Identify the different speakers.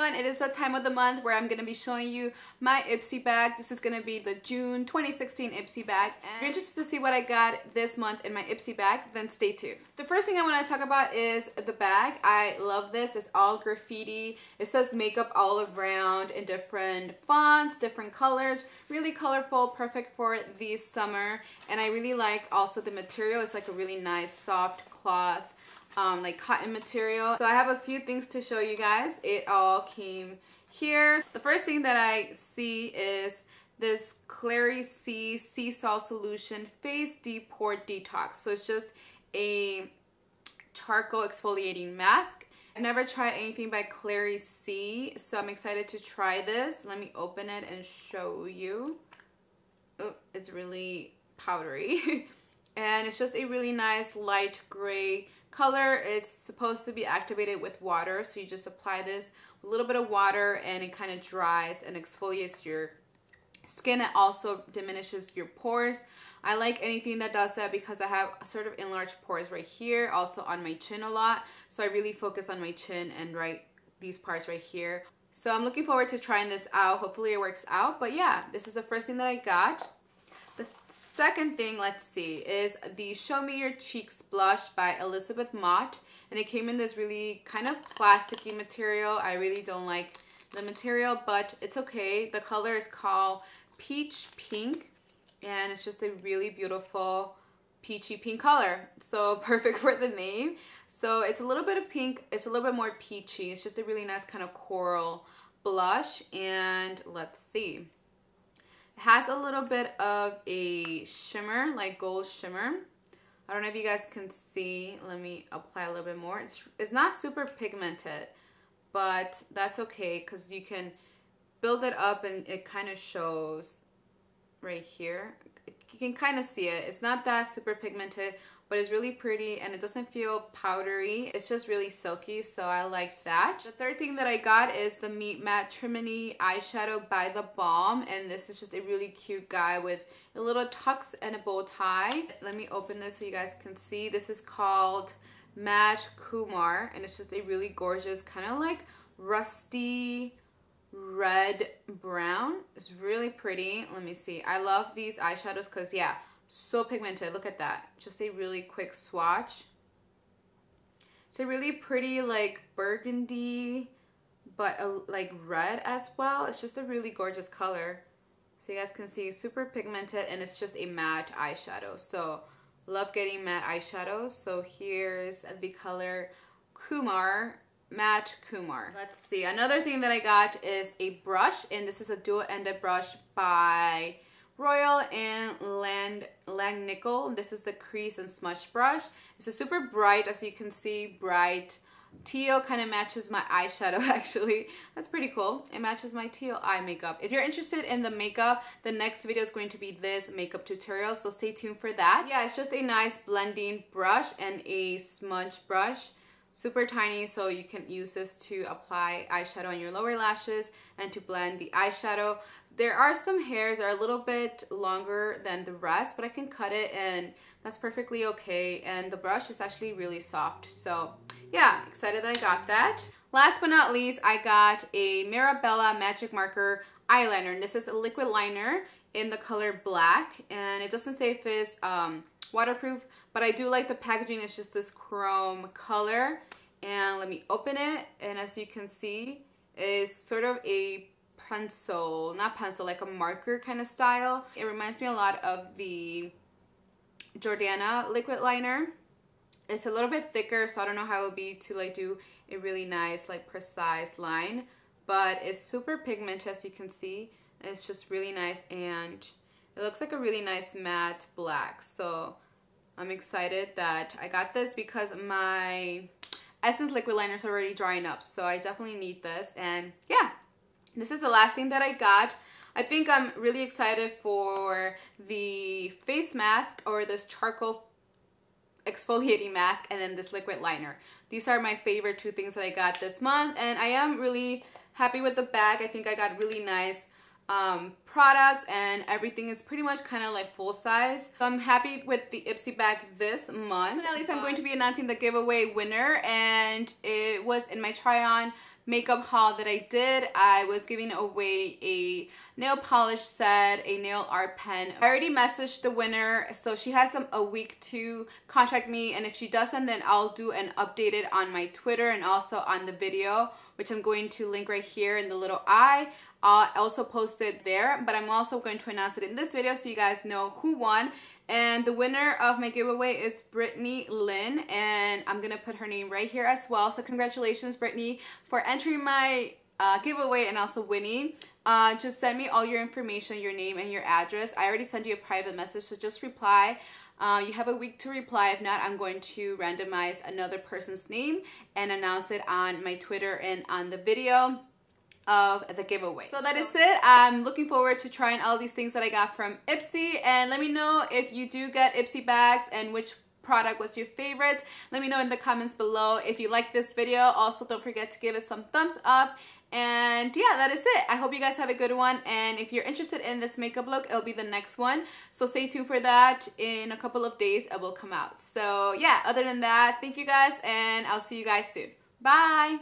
Speaker 1: everyone, it is the time of the month where I'm going to be showing you my Ipsy bag. This is going to be the June 2016 Ipsy bag. And if you're interested to see what I got this month in my Ipsy bag, then stay tuned. The first thing I want to talk about is the bag. I love this. It's all graffiti. It says makeup all around in different fonts, different colors. Really colorful, perfect for the summer. And I really like also the material. It's like a really nice soft cloth um, like cotton material. So I have a few things to show you guys. It all came here. The first thing that I see is this Clary C Sea Salt Solution Face Deep Pore Detox. So it's just a charcoal exfoliating mask. I've never tried anything by Clary C, so I'm excited to try this. Let me open it and show you. Oh, it's really powdery. and it's just a really nice light gray color. It's supposed to be activated with water. So you just apply this a little bit of water and it kind of dries and exfoliates your skin. It also diminishes your pores. I like anything that does that because I have sort of enlarged pores right here, also on my chin a lot. So I really focus on my chin and right these parts right here. So I'm looking forward to trying this out. Hopefully it works out. But yeah, this is the first thing that I got. The second thing, let's see, is the Show Me Your Cheeks blush by Elizabeth Mott. And it came in this really kind of plasticky material. I really don't like the material, but it's okay. The color is called Peach Pink. And it's just a really beautiful peachy pink color. So perfect for the name. So it's a little bit of pink. It's a little bit more peachy. It's just a really nice kind of coral blush. And let's see has a little bit of a shimmer, like gold shimmer. I don't know if you guys can see. Let me apply a little bit more. It's, it's not super pigmented, but that's okay because you can build it up and it kind of shows right here. You can kind of see it. It's not that super pigmented, but it's really pretty and it doesn't feel powdery. It's just really silky, so I like that. The third thing that I got is the Meet Matte Trimini eyeshadow by The Balm, and this is just a really cute guy with a little tux and a bow tie. Let me open this so you guys can see. This is called Matte Kumar, and it's just a really gorgeous kind of like rusty red brown. It's really pretty. Let me see. I love these eyeshadows because, yeah, so pigmented. Look at that. Just a really quick swatch. It's a really pretty like burgundy, but a, like red as well. It's just a really gorgeous color. So you guys can see super pigmented and it's just a matte eyeshadow. So love getting matte eyeshadows. So here's the color Kumar Matte Kumar. Let's see. Another thing that I got is a brush and this is a dual-ended brush by Royal and Land Langnickel. This is the crease and smudge brush. It's a super bright, as you can see, bright teal kind of matches my eyeshadow actually. That's pretty cool. It matches my teal eye makeup. If you're interested in the makeup the next video is going to be this makeup tutorial so stay tuned for that. Yeah it's just a nice blending brush and a smudge brush super tiny so you can use this to apply eyeshadow on your lower lashes and to blend the eyeshadow. There are some hairs are a little bit longer than the rest but I can cut it and that's perfectly okay and the brush is actually really soft so yeah excited that I got that. Last but not least I got a Mirabella Magic Marker eyeliner and this is a liquid liner in the color black and it doesn't say if it's um, waterproof, but I do like the packaging. It's just this chrome color. And let me open it. And as you can see, it's sort of a pencil, not pencil, like a marker kind of style. It reminds me a lot of the Jordana liquid liner. It's a little bit thicker, so I don't know how it would be to like do a really nice, like precise line. But it's super pigmented, as you can see. It's just really nice and it looks like a really nice matte black. So I'm excited that I got this because my Essence liquid liner is already drying up. So I definitely need this. And yeah, this is the last thing that I got. I think I'm really excited for the face mask or this charcoal exfoliating mask and then this liquid liner. These are my favorite two things that I got this month and I am really happy with the bag. I think I got really nice um, products and everything is pretty much kind of like full size. So I'm happy with the Ipsy bag this month. And at least I'm going to be announcing the giveaway winner and it was in my try on makeup haul that I did. I was giving away a nail polish set, a nail art pen. I already messaged the winner, so she has some, a week to contact me, and if she doesn't, then I'll do an updated on my Twitter and also on the video, which I'm going to link right here in the little eye. I'll also posted there, but I'm also going to announce it in this video so you guys know who won. And the winner of my giveaway is Brittany Lynn, and I'm gonna put her name right here as well. So congratulations, Brittany, for entering my uh, giveaway and also winning. Uh, just send me all your information, your name and your address. I already sent you a private message, so just reply. Uh, you have a week to reply. If not, I'm going to randomize another person's name and announce it on my Twitter and on the video of the giveaway. So that is it. I'm looking forward to trying all these things that I got from Ipsy and let me know if you do get Ipsy bags and which product was your favorite. Let me know in the comments below. If you like this video, also don't forget to give it some thumbs up. And yeah, that is it. I hope you guys have a good one. And if you're interested in this makeup look, it'll be the next one. So stay tuned for that. In a couple of days, it will come out. So yeah, other than that, thank you guys and I'll see you guys soon. Bye!